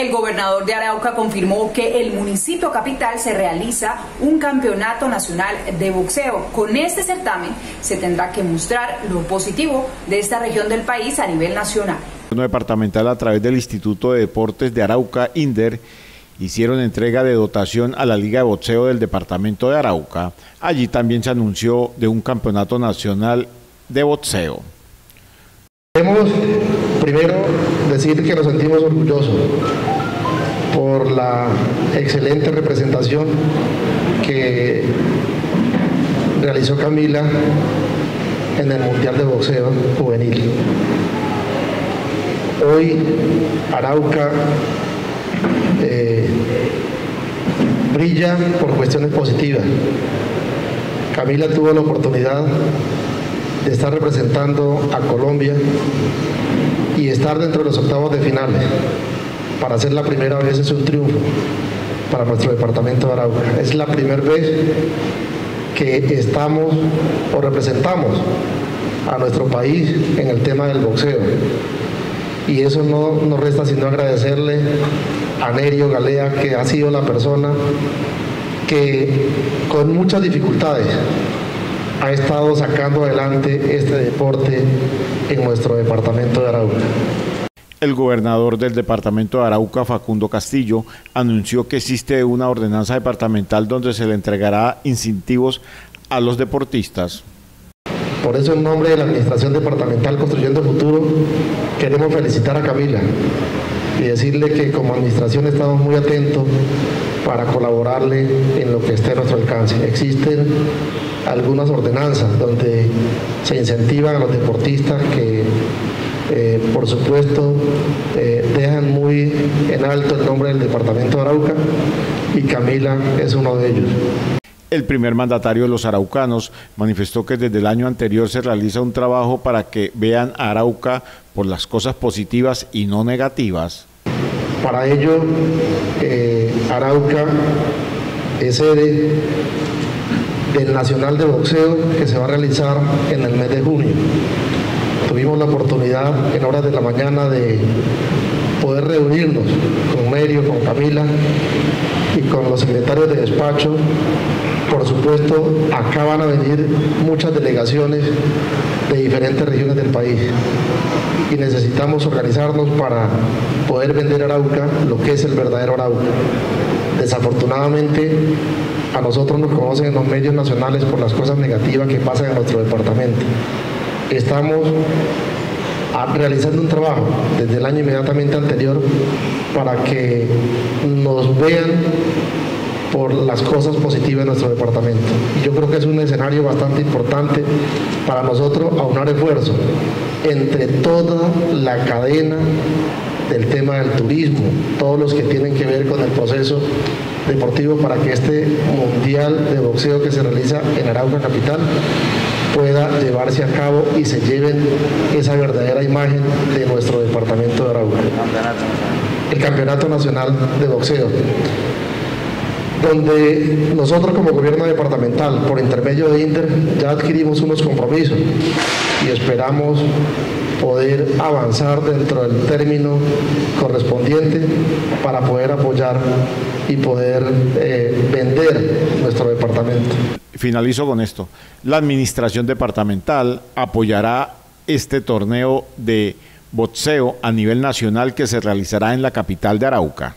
El gobernador de Arauca confirmó que el municipio capital se realiza un campeonato nacional de boxeo. Con este certamen se tendrá que mostrar lo positivo de esta región del país a nivel nacional. El departamental a través del Instituto de Deportes de Arauca, INDER, hicieron entrega de dotación a la Liga de Boxeo del Departamento de Arauca. Allí también se anunció de un campeonato nacional de boxeo. Queremos primero decir que nos sentimos orgullosos por la excelente representación que realizó Camila en el Mundial de Boxeo Juvenil. Hoy Arauca eh, brilla por cuestiones positivas. Camila tuvo la oportunidad de estar representando a Colombia y estar dentro de los octavos de finales. Para ser la primera vez es un triunfo para nuestro departamento de Arauca. Es la primera vez que estamos o representamos a nuestro país en el tema del boxeo. Y eso no nos resta sino agradecerle a Nerio Galea, que ha sido la persona que con muchas dificultades ha estado sacando adelante este deporte en nuestro departamento de Arauca. El gobernador del departamento de Arauca, Facundo Castillo, anunció que existe una ordenanza departamental donde se le entregará incentivos a los deportistas. Por eso en nombre de la Administración Departamental Construyendo Futuro queremos felicitar a Camila y decirle que como administración estamos muy atentos para colaborarle en lo que esté a nuestro alcance. Existen algunas ordenanzas donde se incentivan a los deportistas que eh, por supuesto eh, dejan muy en alto el nombre del departamento de Arauca y Camila es uno de ellos. El primer mandatario de los araucanos manifestó que desde el año anterior se realiza un trabajo para que vean a Arauca por las cosas positivas y no negativas. Para ello, eh, Arauca es sede del Nacional de Boxeo que se va a realizar en el mes de junio. Tuvimos la oportunidad en horas de la mañana de poder reunirnos con Merio, con Camila y con los secretarios de despacho. Por supuesto, acá van a venir muchas delegaciones de diferentes regiones del país y necesitamos organizarnos para poder vender Arauca, lo que es el verdadero Arauca. Desafortunadamente, a nosotros nos conocen en los medios nacionales por las cosas negativas que pasan en nuestro departamento. Estamos realizando un trabajo desde el año inmediatamente anterior para que nos vean por las cosas positivas de nuestro departamento. Y yo creo que es un escenario bastante importante para nosotros aunar esfuerzos entre toda la cadena del tema del turismo, todos los que tienen que ver con el proceso deportivo para que este mundial de boxeo que se realiza en Arauca Capital pueda llevarse a cabo y se lleven esa verdadera imagen de nuestro departamento de Arauca. El Campeonato Nacional de Boxeo donde nosotros como gobierno departamental, por intermedio de Inter, ya adquirimos unos compromisos y esperamos poder avanzar dentro del término correspondiente para poder apoyar y poder eh, vender nuestro departamento. Finalizo con esto. La administración departamental apoyará este torneo de boxeo a nivel nacional que se realizará en la capital de Arauca.